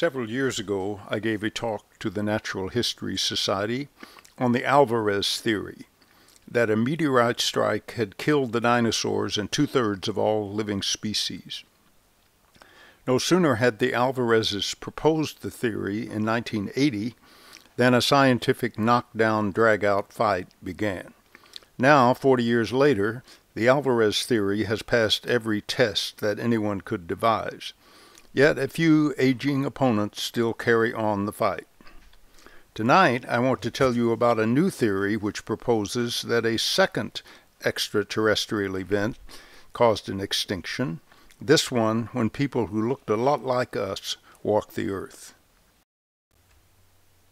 Several years ago, I gave a talk to the Natural History Society on the Alvarez theory that a meteorite strike had killed the dinosaurs and two thirds of all living species. No sooner had the Alvarezes proposed the theory in 1980 than a scientific knockdown drag out fight began. Now, 40 years later, the Alvarez theory has passed every test that anyone could devise. Yet a few aging opponents still carry on the fight. Tonight, I want to tell you about a new theory which proposes that a second extraterrestrial event caused an extinction, this one when people who looked a lot like us walked the earth.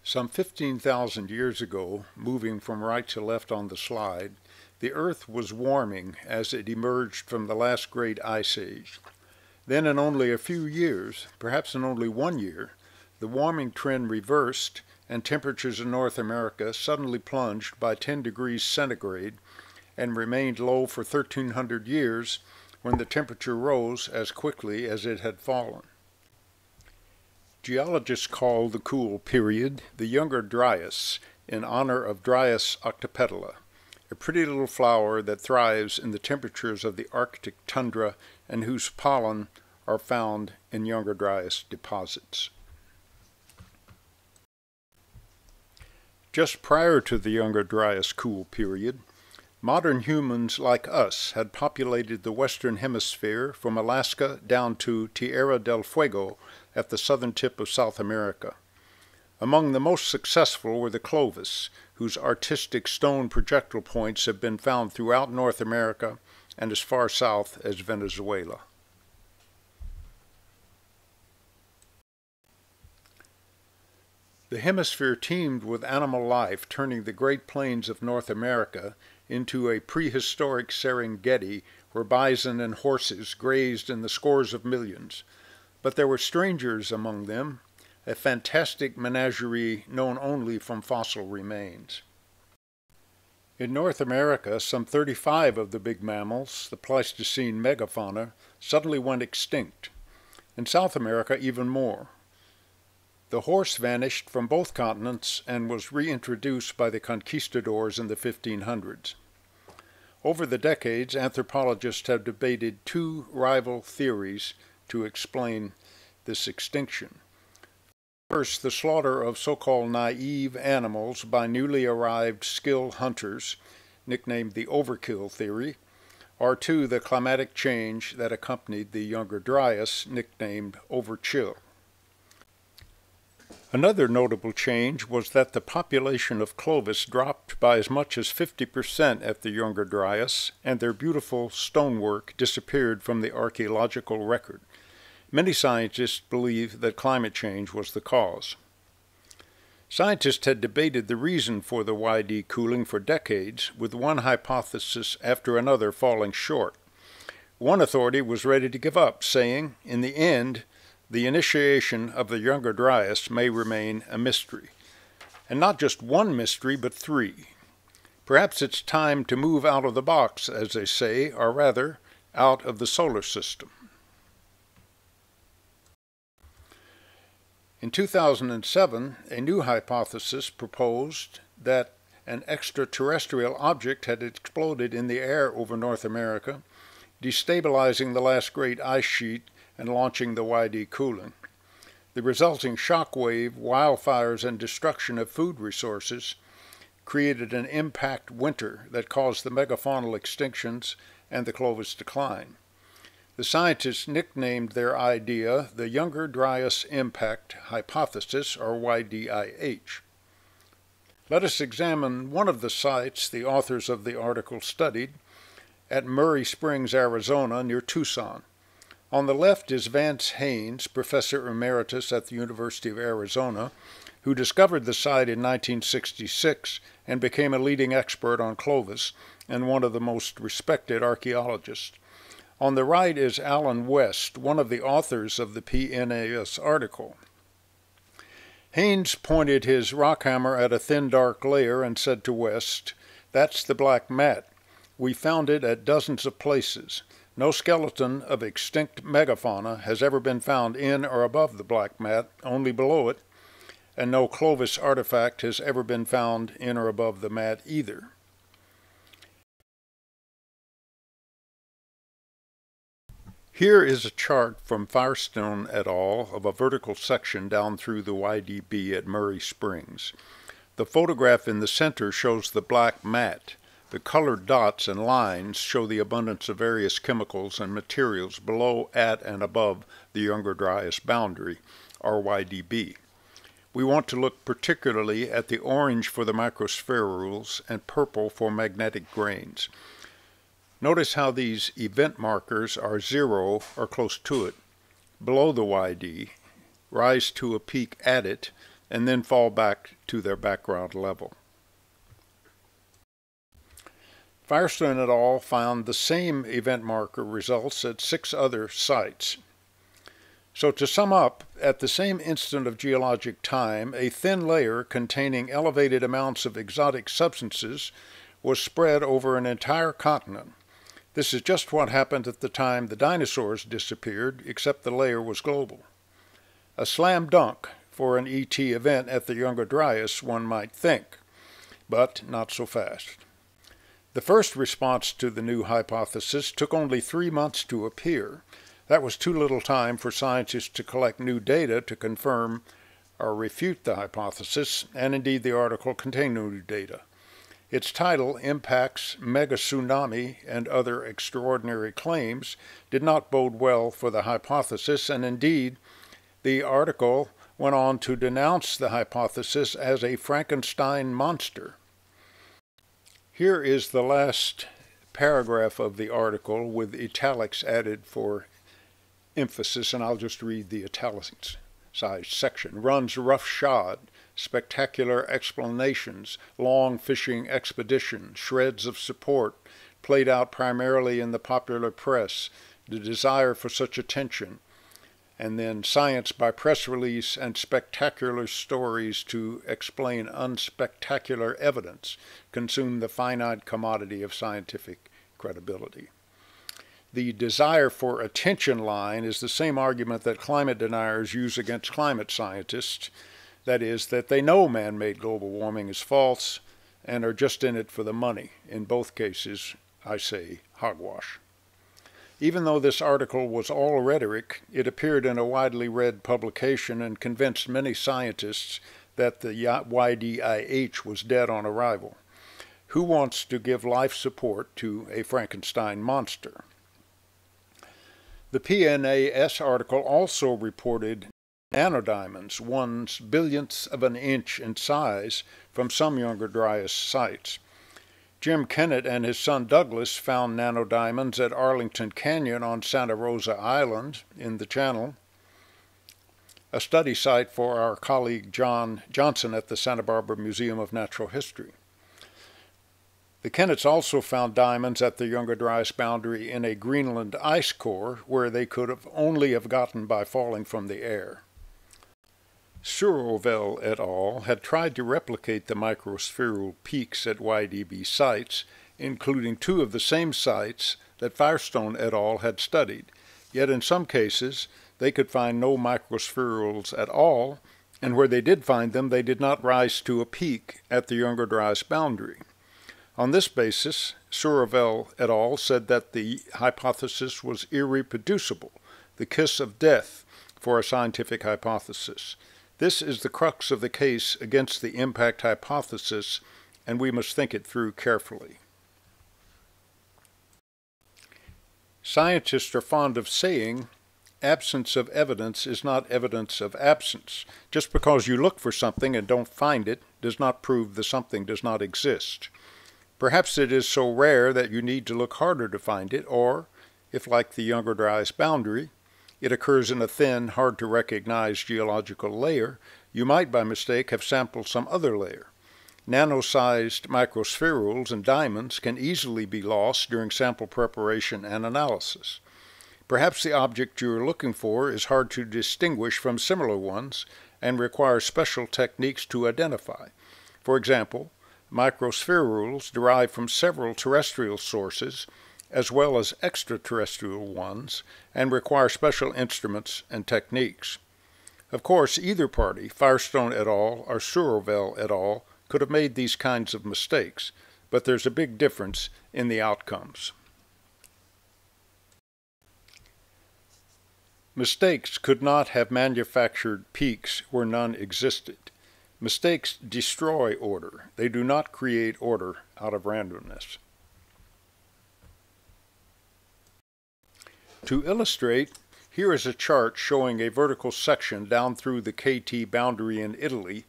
Some 15,000 years ago, moving from right to left on the slide, the earth was warming as it emerged from the last great ice age. Then, in only a few years, perhaps in only one year, the warming trend reversed and temperatures in North America suddenly plunged by 10 degrees centigrade and remained low for 1300 years when the temperature rose as quickly as it had fallen. Geologists call the cool period the Younger Dryas in honor of Dryas octopetala, a pretty little flower that thrives in the temperatures of the Arctic tundra and whose pollen are found in Younger Dryas deposits. Just prior to the Younger Dryas cool period, modern humans like us had populated the western hemisphere from Alaska down to Tierra del Fuego at the southern tip of South America. Among the most successful were the Clovis, whose artistic stone projectile points have been found throughout North America and as far south as Venezuela. The hemisphere teemed with animal life, turning the Great Plains of North America into a prehistoric Serengeti where bison and horses grazed in the scores of millions. But there were strangers among them, a fantastic menagerie known only from fossil remains. In North America, some 35 of the big mammals, the Pleistocene megafauna, suddenly went extinct. In South America, even more. The horse vanished from both continents and was reintroduced by the conquistadors in the 1500s. Over the decades, anthropologists have debated two rival theories to explain this extinction. First, the slaughter of so-called naive animals by newly arrived skilled hunters, nicknamed the overkill theory, or two, the climatic change that accompanied the younger Dryas, nicknamed overchill. Another notable change was that the population of Clovis dropped by as much as 50% at the Younger Dryas, and their beautiful stonework disappeared from the archaeological record. Many scientists believe that climate change was the cause. Scientists had debated the reason for the YD cooling for decades, with one hypothesis after another falling short. One authority was ready to give up, saying, in the end, the initiation of the Younger Dryas may remain a mystery. And not just one mystery, but three. Perhaps it's time to move out of the box, as they say, or rather, out of the solar system. In 2007, a new hypothesis proposed that an extraterrestrial object had exploded in the air over North America, destabilizing the last great ice sheet and launching the YD cooling. The resulting shock wave, wildfires, and destruction of food resources created an impact winter that caused the megafaunal extinctions and the Clovis decline. The scientists nicknamed their idea the Younger Dryas Impact Hypothesis, or YDIH. Let us examine one of the sites the authors of the article studied at Murray Springs, Arizona, near Tucson. On the left is Vance Haynes, professor emeritus at the University of Arizona, who discovered the site in 1966 and became a leading expert on Clovis and one of the most respected archaeologists. On the right is Allen West, one of the authors of the PNAS article. Haynes pointed his rock hammer at a thin dark layer and said to West, That's the black mat. We found it at dozens of places. No skeleton of extinct megafauna has ever been found in or above the black mat, only below it, and no Clovis artifact has ever been found in or above the mat either. Here is a chart from Firestone et al. of a vertical section down through the YDB at Murray Springs. The photograph in the center shows the black mat. The colored dots and lines show the abundance of various chemicals and materials below, at, and above the Younger Dryas boundary, RYDB. We want to look particularly at the orange for the microspherules and purple for magnetic grains. Notice how these event markers are zero or close to it, below the YD, rise to a peak at it, and then fall back to their background level. Firestone et al. found the same event marker results at six other sites. So to sum up, at the same instant of geologic time, a thin layer containing elevated amounts of exotic substances was spread over an entire continent this is just what happened at the time the dinosaurs disappeared, except the layer was global. A slam dunk for an ET event at the Younger Dryas, one might think, but not so fast. The first response to the new hypothesis took only three months to appear. That was too little time for scientists to collect new data to confirm or refute the hypothesis, and indeed the article contained no new data. Its title, Impacts Mega Tsunami and Other Extraordinary Claims, did not bode well for the hypothesis, and indeed, the article went on to denounce the hypothesis as a Frankenstein monster. Here is the last paragraph of the article with italics added for emphasis, and I'll just read the italicized section. Runs roughshod spectacular explanations, long fishing expeditions, shreds of support, played out primarily in the popular press, the desire for such attention, and then science by press release and spectacular stories to explain unspectacular evidence consume the finite commodity of scientific credibility. The desire for attention line is the same argument that climate deniers use against climate scientists that is, that they know man made global warming is false and are just in it for the money. In both cases, I say hogwash. Even though this article was all rhetoric, it appeared in a widely read publication and convinced many scientists that the YDIH was dead on arrival. Who wants to give life support to a Frankenstein monster? The PNAS article also reported nanodiamonds, one billionth of an inch in size, from some younger Dryas sites. Jim Kennett and his son Douglas found nanodiamonds at Arlington Canyon on Santa Rosa Island in the channel, a study site for our colleague John Johnson at the Santa Barbara Museum of Natural History. The Kennetts also found diamonds at the Younger Dryas boundary in a Greenland ice core where they could have only have gotten by falling from the air. Surovell et al. had tried to replicate the microspheral peaks at YDB sites, including two of the same sites that Firestone et al. had studied, yet in some cases they could find no microspherules at all, and where they did find them, they did not rise to a peak at the Younger Dryas boundary. On this basis, Surovell et al. said that the hypothesis was irreproducible, the kiss of death for a scientific hypothesis. This is the crux of the case against the impact hypothesis, and we must think it through carefully. Scientists are fond of saying, absence of evidence is not evidence of absence. Just because you look for something and don't find it does not prove the something does not exist. Perhaps it is so rare that you need to look harder to find it, or, if like the Younger Dryas boundary, it occurs in a thin, hard to recognize geological layer, you might by mistake have sampled some other layer. Nano-sized microspherules and diamonds can easily be lost during sample preparation and analysis. Perhaps the object you are looking for is hard to distinguish from similar ones and requires special techniques to identify. For example, microspherules derived from several terrestrial sources as well as extraterrestrial ones, and require special instruments and techniques. Of course, either party, Firestone et al. or Surovell et al., could have made these kinds of mistakes, but there's a big difference in the outcomes. Mistakes could not have manufactured peaks where none existed. Mistakes destroy order. They do not create order out of randomness. To illustrate, here is a chart showing a vertical section down through the KT boundary in Italy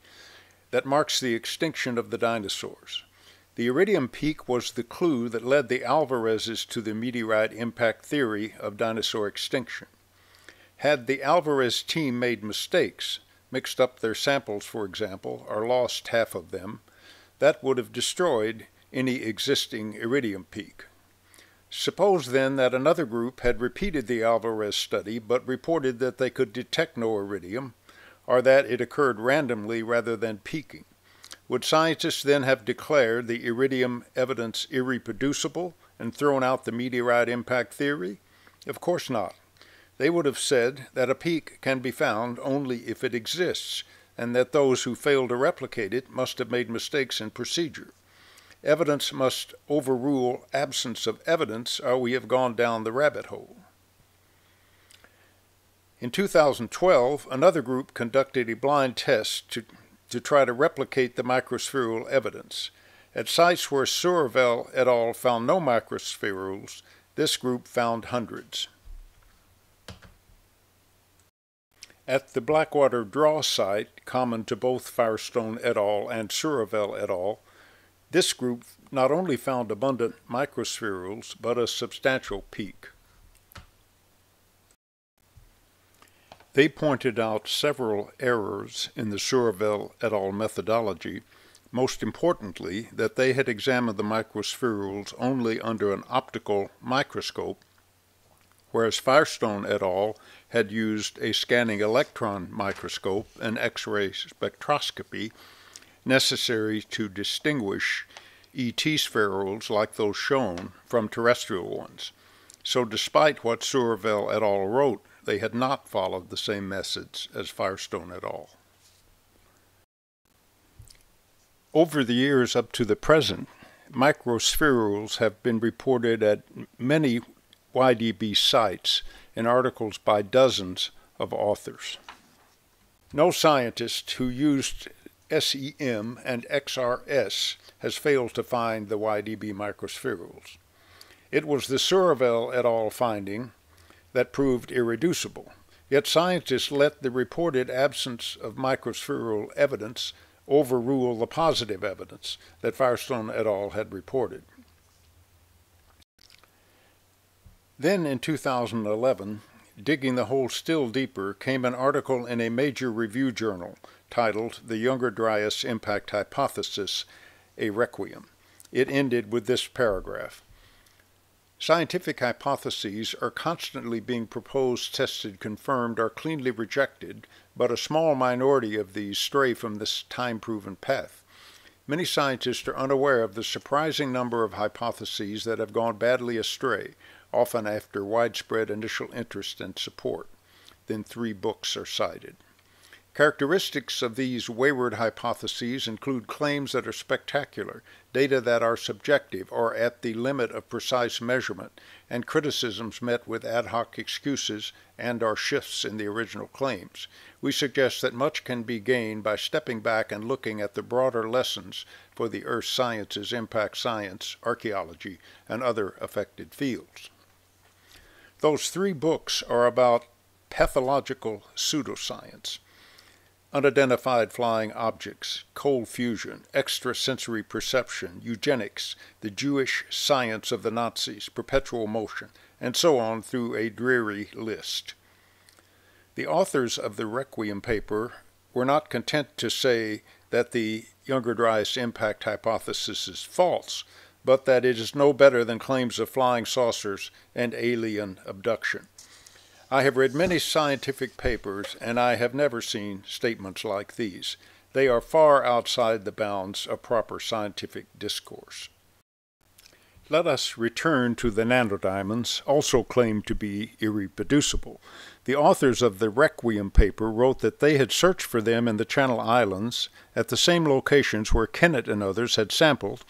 that marks the extinction of the dinosaurs. The Iridium Peak was the clue that led the Alvarezes to the meteorite impact theory of dinosaur extinction. Had the Alvarez team made mistakes, mixed up their samples, for example, or lost half of them, that would have destroyed any existing iridium peak. Suppose then that another group had repeated the Alvarez study but reported that they could detect no iridium, or that it occurred randomly rather than peaking. Would scientists then have declared the iridium evidence irreproducible and thrown out the meteorite impact theory? Of course not. They would have said that a peak can be found only if it exists, and that those who fail to replicate it must have made mistakes in procedure. Evidence must overrule absence of evidence, or we have gone down the rabbit hole. In 2012, another group conducted a blind test to, to try to replicate the microspheral evidence. At sites where Surovell et al. found no microspherules, this group found hundreds. At the Blackwater Draw site, common to both Firestone et al. and Surovell et al., this group not only found abundant microspherules, but a substantial peak. They pointed out several errors in the Surovell et al. methodology, most importantly that they had examined the microspherules only under an optical microscope, whereas Firestone et al. had used a scanning electron microscope and X-ray spectroscopy necessary to distinguish ET spherules like those shown from terrestrial ones. So despite what Surovell et al. wrote, they had not followed the same methods as Firestone et al. Over the years up to the present, microspherules have been reported at many YDB sites in articles by dozens of authors. No scientist who used SEM and XRS has failed to find the YDB microspherules. It was the Surovell et al. finding that proved irreducible, yet scientists let the reported absence of microspherular evidence overrule the positive evidence that Firestone et al. had reported. Then in 2011, digging the hole still deeper, came an article in a major review journal titled The Younger Dryas Impact Hypothesis, a Requiem. It ended with this paragraph. Scientific hypotheses are constantly being proposed, tested, confirmed, or cleanly rejected, but a small minority of these stray from this time proven path. Many scientists are unaware of the surprising number of hypotheses that have gone badly astray, often after widespread initial interest and support. Then three books are cited. Characteristics of these wayward hypotheses include claims that are spectacular, data that are subjective or at the limit of precise measurement, and criticisms met with ad hoc excuses and or shifts in the original claims. We suggest that much can be gained by stepping back and looking at the broader lessons for the earth sciences, impact science, archaeology, and other affected fields. Those three books are about pathological pseudoscience unidentified flying objects, cold fusion, extrasensory perception, eugenics, the Jewish science of the Nazis, perpetual motion, and so on through a dreary list. The authors of the Requiem paper were not content to say that the Younger Dryas impact hypothesis is false, but that it is no better than claims of flying saucers and alien abduction. I have read many scientific papers, and I have never seen statements like these. They are far outside the bounds of proper scientific discourse. Let us return to the nanodiamonds, also claimed to be irreproducible. The authors of the Requiem paper wrote that they had searched for them in the Channel Islands at the same locations where Kennett and others had sampled,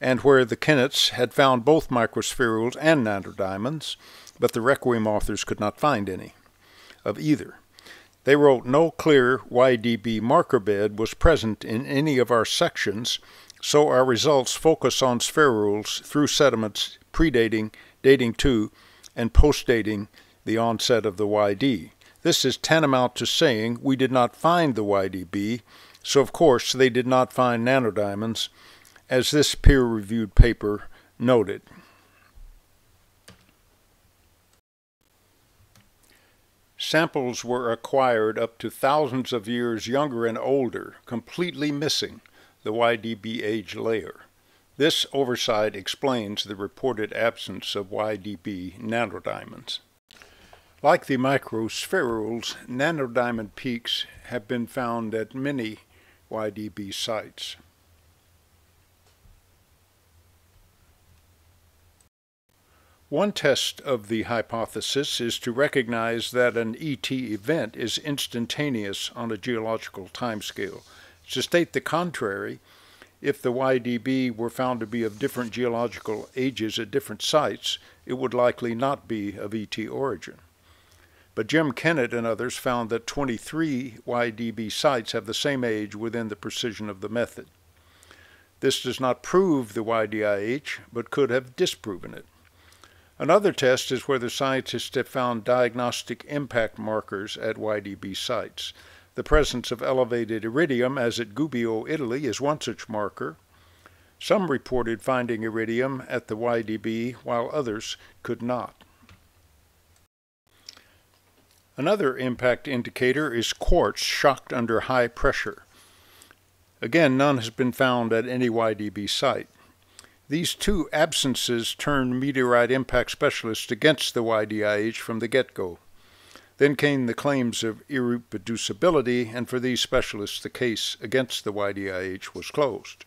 and where the Kennetts had found both microspherules and nanodiamonds, but the Requiem authors could not find any of either. They wrote no clear YDB marker bed was present in any of our sections, so our results focus on spherules through sediments predating, dating to, and postdating the onset of the YD. This is tantamount to saying we did not find the YDB, so of course they did not find nanodiamonds, as this peer reviewed paper noted. Samples were acquired up to thousands of years younger and older, completely missing the YDB age layer. This oversight explains the reported absence of YDB nanodiamonds. Like the microspherules, nanodiamond peaks have been found at many YDB sites. One test of the hypothesis is to recognize that an ET event is instantaneous on a geological timescale. To state the contrary, if the YDB were found to be of different geological ages at different sites, it would likely not be of ET origin. But Jim Kennett and others found that 23 YDB sites have the same age within the precision of the method. This does not prove the YDIH, but could have disproven it. Another test is whether scientists have found diagnostic impact markers at YDB sites. The presence of elevated iridium, as at Gubbio, Italy, is one such marker. Some reported finding iridium at the YDB, while others could not. Another impact indicator is quartz shocked under high pressure. Again, none has been found at any YDB site. These two absences turned meteorite impact specialists against the YDIH from the get go. Then came the claims of irreproducibility, and for these specialists, the case against the YDIH was closed.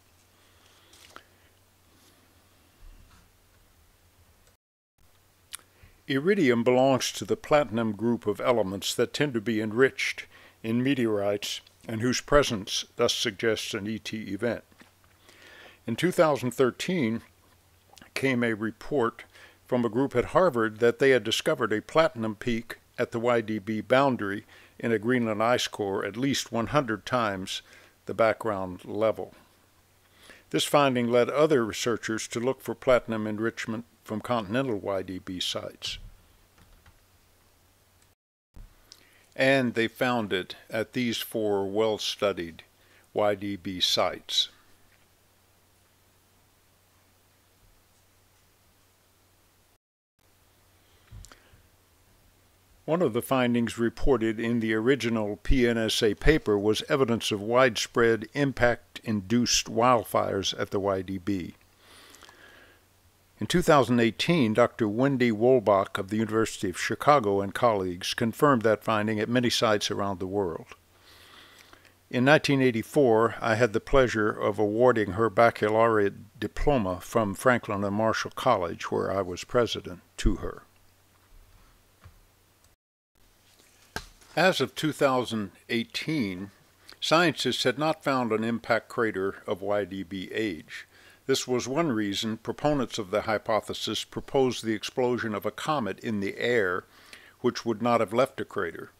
Iridium belongs to the platinum group of elements that tend to be enriched in meteorites and whose presence thus suggests an ET event. In 2013 came a report from a group at Harvard that they had discovered a platinum peak at the YDB boundary in a Greenland ice core at least 100 times the background level. This finding led other researchers to look for platinum enrichment from continental YDB sites. And they found it at these four well-studied YDB sites. One of the findings reported in the original PNAS paper was evidence of widespread impact induced wildfires at the YDB. In 2018, Dr. Wendy Wolbach of the University of Chicago and colleagues confirmed that finding at many sites around the world. In 1984, I had the pleasure of awarding her baccalaureate diploma from Franklin and Marshall College, where I was president, to her. As of 2018, scientists had not found an impact crater of YDB age. This was one reason proponents of the hypothesis proposed the explosion of a comet in the air, which would not have left a crater.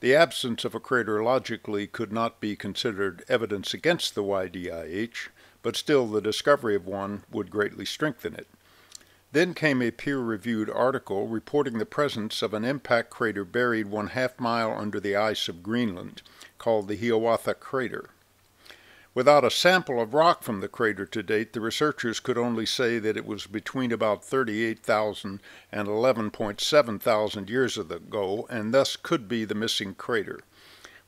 The absence of a crater logically could not be considered evidence against the YDIH, but still the discovery of one would greatly strengthen it. Then came a peer-reviewed article reporting the presence of an impact crater buried one half mile under the ice of Greenland, called the Hiawatha Crater. Without a sample of rock from the crater to date, the researchers could only say that it was between about 38,000 and 11.7 thousand years ago, and thus could be the missing crater.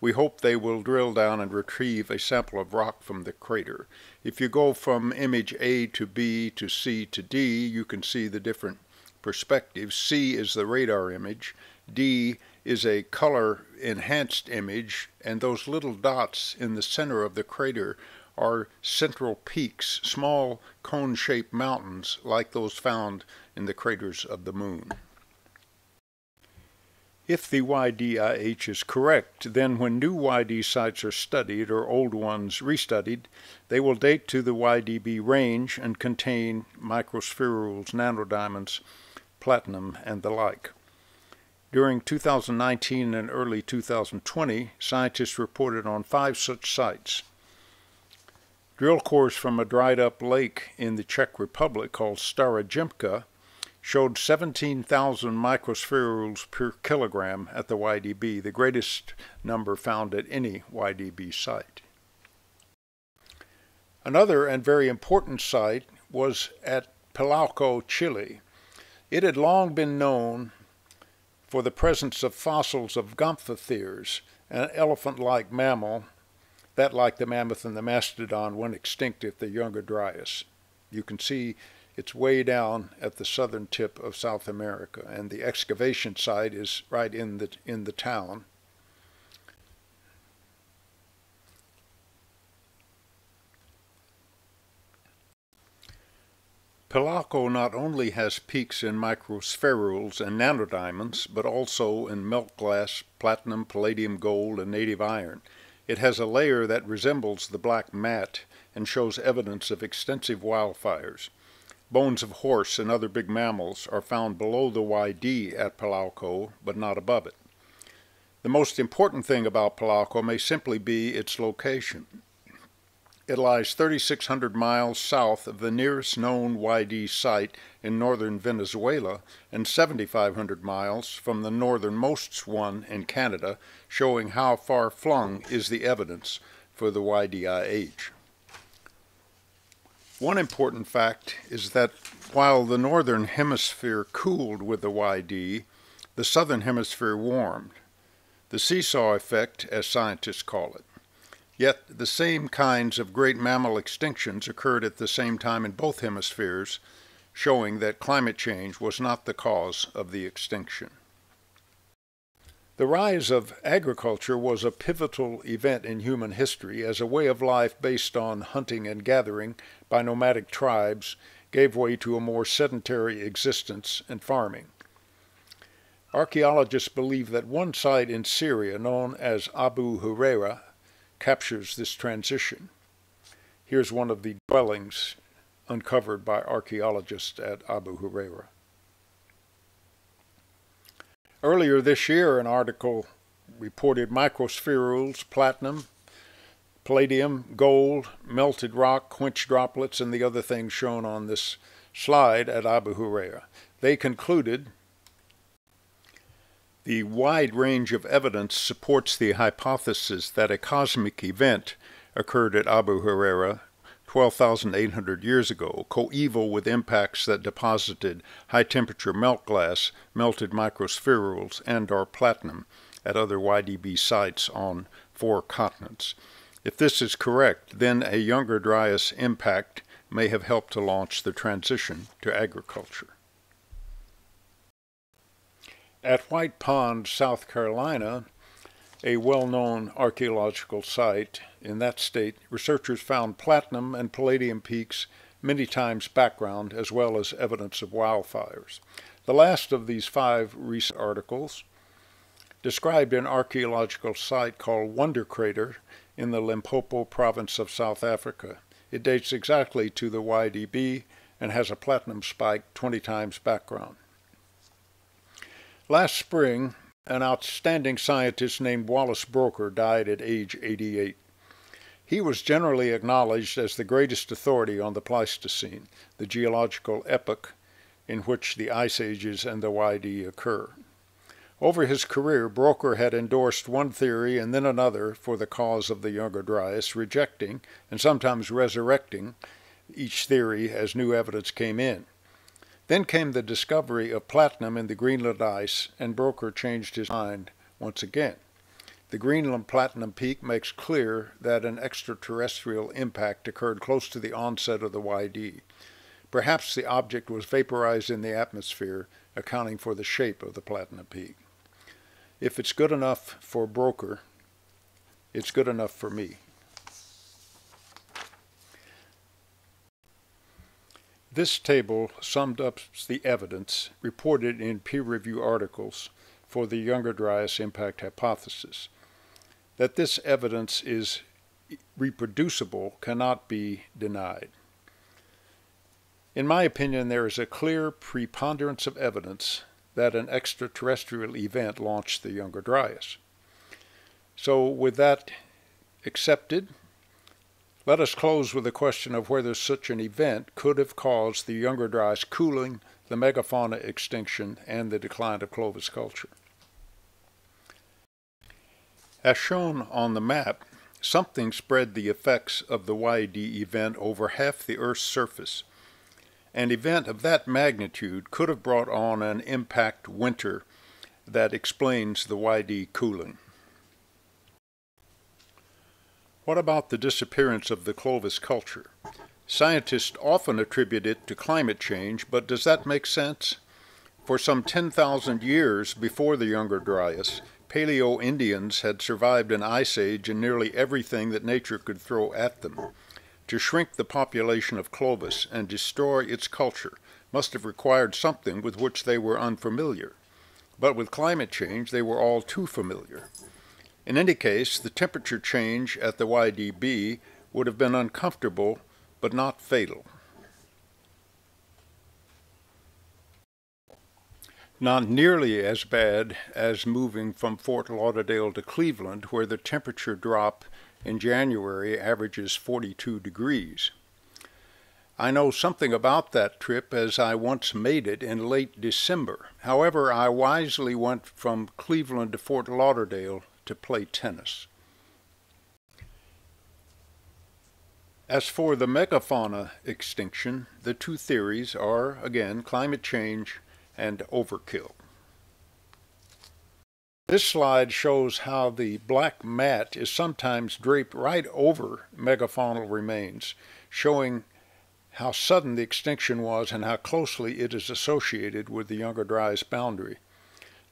We hope they will drill down and retrieve a sample of rock from the crater. If you go from image A to B to C to D, you can see the different perspectives. C is the radar image, D is a color enhanced image, and those little dots in the center of the crater are central peaks, small cone-shaped mountains like those found in the craters of the moon. If the YDIH is correct, then when new YD sites are studied or old ones restudied, they will date to the YDB range and contain microspherules, nanodiamonds, platinum, and the like. During 2019 and early 2020, scientists reported on five such sites. Drill cores from a dried up lake in the Czech Republic called Stara Jimka showed 17,000 microspherules per kilogram at the YDB, the greatest number found at any YDB site. Another and very important site was at Pilauco, Chile. It had long been known for the presence of fossils of gomphotheres, an elephant-like mammal that, like the mammoth and the mastodon, went extinct at the Younger Dryas. You can see it's way down at the southern tip of South America, and the excavation site is right in the, in the town. Pilauco not only has peaks in microspherules and nanodiamonds, but also in melt glass, platinum, palladium, gold, and native iron. It has a layer that resembles the black mat and shows evidence of extensive wildfires. Bones of horse and other big mammals are found below the YD at Pilauco, but not above it. The most important thing about Pilauco may simply be its location. It lies 3,600 miles south of the nearest known YD site in northern Venezuela and 7,500 miles from the northernmost one in Canada, showing how far flung is the evidence for the YDIH. One important fact is that while the northern hemisphere cooled with the YD, the southern hemisphere warmed. The seesaw effect, as scientists call it. Yet the same kinds of great mammal extinctions occurred at the same time in both hemispheres, showing that climate change was not the cause of the extinction. The rise of agriculture was a pivotal event in human history as a way of life based on hunting and gathering by nomadic tribes gave way to a more sedentary existence and farming. Archaeologists believe that one site in Syria, known as Abu Hureyra, captures this transition. Here's one of the dwellings uncovered by archaeologists at Abu Hureyra. Earlier this year, an article reported microspherules, platinum, palladium, gold, melted rock, quench droplets, and the other things shown on this slide at Abu Hureyra. They concluded the wide range of evidence supports the hypothesis that a cosmic event occurred at Abu Hureyra 12,800 years ago, coeval with impacts that deposited high-temperature melt glass, melted microspherules, and or platinum at other YDB sites on four continents. If this is correct, then a younger Dryas impact may have helped to launch the transition to agriculture. At White Pond, South Carolina, a well-known archaeological site in that state, researchers found platinum and palladium peaks many times background as well as evidence of wildfires. The last of these five recent articles described an archaeological site called Wonderkrater in the Limpopo province of South Africa. It dates exactly to the YDB and has a platinum spike 20 times background. Last spring, an outstanding scientist named Wallace Broecker died at age 88. He was generally acknowledged as the greatest authority on the Pleistocene, the geological epoch in which the ice ages and the YD occur. Over his career, Broecker had endorsed one theory and then another for the cause of the Younger Dryas, rejecting and sometimes resurrecting each theory as new evidence came in. Then came the discovery of platinum in the Greenland ice, and Broecker changed his mind once again. The Greenland platinum peak makes clear that an extraterrestrial impact occurred close to the onset of the YD. Perhaps the object was vaporized in the atmosphere, accounting for the shape of the platinum peak. If it's good enough for Broecker, it's good enough for me. This table summed up the evidence reported in peer review articles for the Younger Dryas impact hypothesis. That this evidence is reproducible cannot be denied. In my opinion, there is a clear preponderance of evidence that an extraterrestrial event launched the Younger Dryas. So, with that accepted, let us close with the question of whether such an event could have caused the Younger Dryas cooling, the megafauna extinction, and the decline of Clovis culture. As shown on the map, something spread the effects of the YD event over half the Earth's surface. An event of that magnitude could have brought on an impact winter that explains the YD cooling. What about the disappearance of the Clovis culture? Scientists often attribute it to climate change, but does that make sense? For some 10,000 years before the Younger Dryas, Paleo Indians had survived an ice age and nearly everything that nature could throw at them. To shrink the population of Clovis and destroy its culture must have required something with which they were unfamiliar. But with climate change, they were all too familiar. In any case, the temperature change at the YDB would have been uncomfortable but not fatal. Not nearly as bad as moving from Fort Lauderdale to Cleveland, where the temperature drop in January averages 42 degrees. I know something about that trip as I once made it in late December. However, I wisely went from Cleveland to Fort Lauderdale to play tennis. As for the megafauna extinction, the two theories are, again, climate change and overkill. This slide shows how the black mat is sometimes draped right over megafaunal remains, showing how sudden the extinction was and how closely it is associated with the Younger Dryas boundary.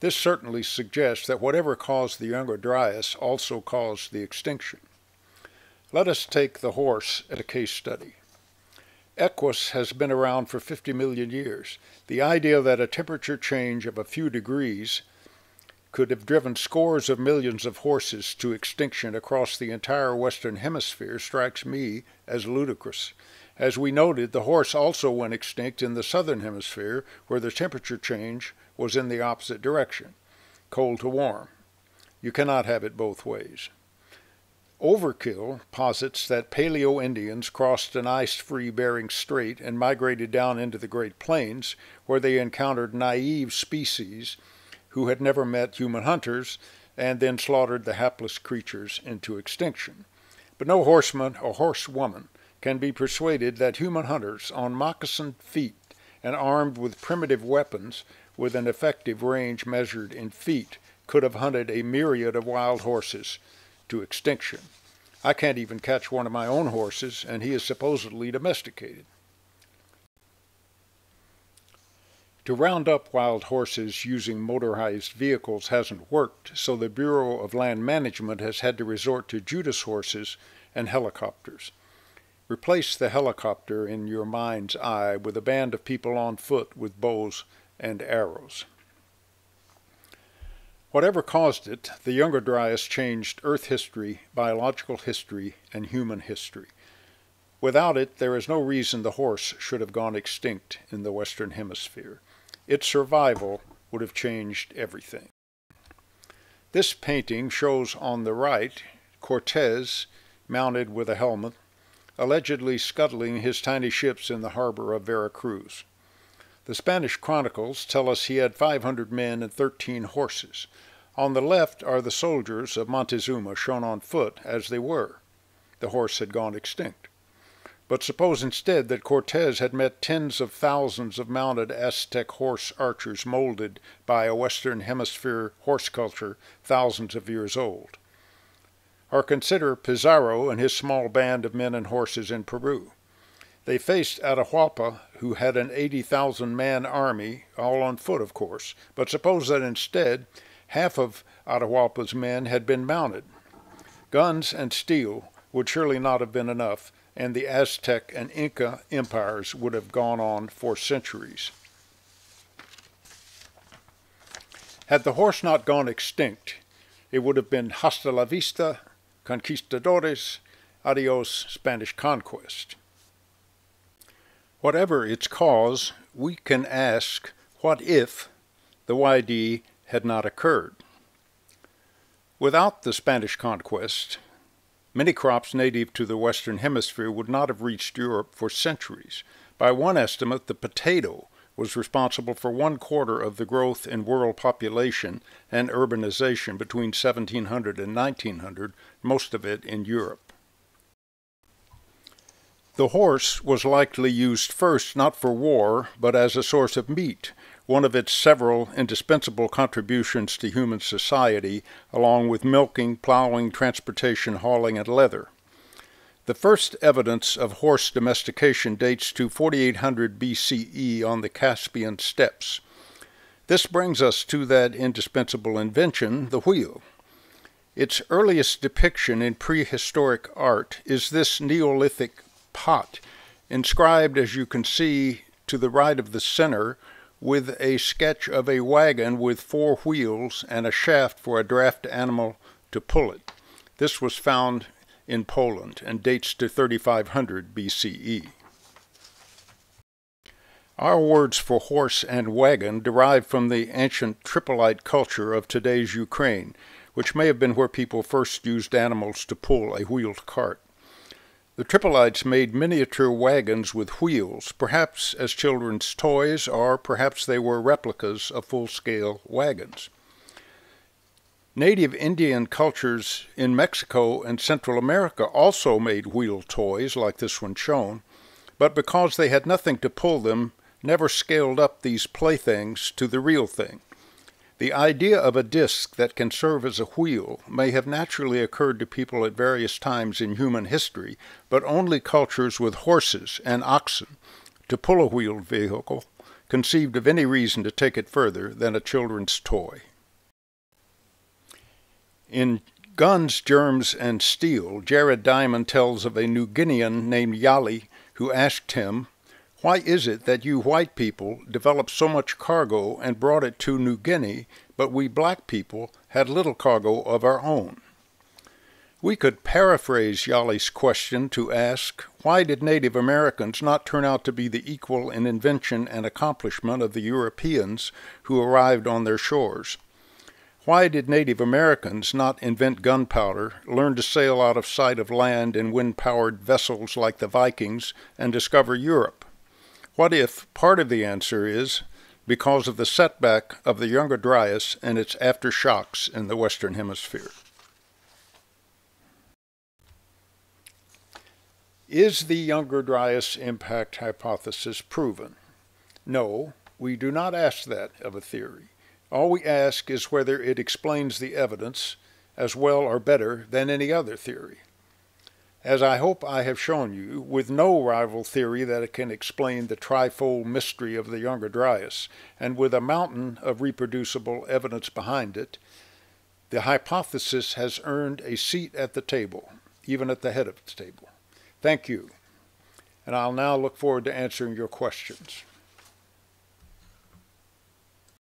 This certainly suggests that whatever caused the Younger Dryas also caused the extinction. Let us take the horse as a case study. Equus has been around for 50 million years. The idea that a temperature change of a few degrees could have driven scores of millions of horses to extinction across the entire Western Hemisphere strikes me as ludicrous. As we noted, the horse also went extinct in the Southern Hemisphere, where the temperature change was in the opposite direction, cold to warm. You cannot have it both ways. Overkill posits that Paleo Indians crossed an ice-free Bering Strait and migrated down into the Great Plains, where they encountered naive species who had never met human hunters and then slaughtered the hapless creatures into extinction. But no horseman or horsewoman can be persuaded that human hunters on moccasined feet and armed with primitive weapons with an effective range measured in feet could have hunted a myriad of wild horses to extinction. I can't even catch one of my own horses, and he is supposedly domesticated. To round up wild horses using motorized vehicles hasn't worked, so the Bureau of Land Management has had to resort to Judas horses and helicopters. Replace the helicopter in your mind's eye with a band of people on foot with bows and arrows. Whatever caused it, the Younger Dryas changed Earth history, biological history, and human history. Without it, there is no reason the horse should have gone extinct in the Western Hemisphere. Its survival would have changed everything. This painting shows on the right Cortez, mounted with a helmet, allegedly scuttling his tiny ships in the harbor of Veracruz. The Spanish chronicles tell us he had 500 men and 13 horses. On the left are the soldiers of Montezuma shown on foot as they were. The horse had gone extinct. But suppose instead that Cortez had met tens of thousands of mounted Aztec horse archers molded by a Western Hemisphere horse culture thousands of years old. Or consider Pizarro and his small band of men and horses in Peru. They faced Atahualpa, who had an 80,000 man army, all on foot, of course. But suppose that instead half of Atahualpa's men had been mounted. Guns and steel would surely not have been enough, and the Aztec and Inca empires would have gone on for centuries. Had the horse not gone extinct, it would have been hasta la vista, conquistadores, adios Spanish conquest. Whatever its cause, we can ask, what if the YD had not occurred? Without the Spanish conquest, many crops native to the Western Hemisphere would not have reached Europe for centuries. By one estimate, the potato was responsible for one quarter of the growth in world population and urbanization between 1700 and 1900, most of it in Europe. The horse was likely used first not for war, but as a source of meat, one of its several indispensable contributions to human society, along with milking, plowing, transportation, hauling, and leather. The first evidence of horse domestication dates to 4800 BCE on the Caspian steppes. This brings us to that indispensable invention, the wheel. Its earliest depiction in prehistoric art is this Neolithic pot, inscribed, as you can see, to the right of the center, with a sketch of a wagon with four wheels and a shaft for a draft animal to pull it. This was found in Poland and dates to 3500 BCE. Our words for horse and wagon derive from the ancient Tripolite culture of today's Ukraine, which may have been where people first used animals to pull a wheeled cart. The Tripolites made miniature wagons with wheels, perhaps as children's toys, or perhaps they were replicas of full scale wagons. Native Indian cultures in Mexico and Central America also made wheel toys like this one shown, but because they had nothing to pull them, never scaled up these playthings to the real thing. The idea of a disc that can serve as a wheel may have naturally occurred to people at various times in human history, but only cultures with horses and oxen to pull a wheeled vehicle conceived of any reason to take it further than a children's toy. In Guns, Germs, and Steel, Jared Diamond tells of a New Guinean named Yali who asked him, Why is it that you white people developed so much cargo and brought it to New Guinea, but we black people had little cargo of our own? We could paraphrase Yali's question to ask, why did Native Americans not turn out to be the equal in invention and accomplishment of the Europeans who arrived on their shores? Why did Native Americans not invent gunpowder, learn to sail out of sight of land in wind powered vessels like the Vikings, and discover Europe? What if part of the answer is because of the setback of the Younger Dryas and its aftershocks in the Western Hemisphere? Is the Younger Dryas impact hypothesis proven? No, we do not ask that of a theory. All we ask is whether it explains the evidence as well or better than any other theory. As I hope I have shown you, with no rival theory that can explain the trifold mystery of the Younger Dryas, and with a mountain of reproducible evidence behind it, the hypothesis has earned a seat at the table, even at the head of the table. Thank you, and I'll now look forward to answering your questions.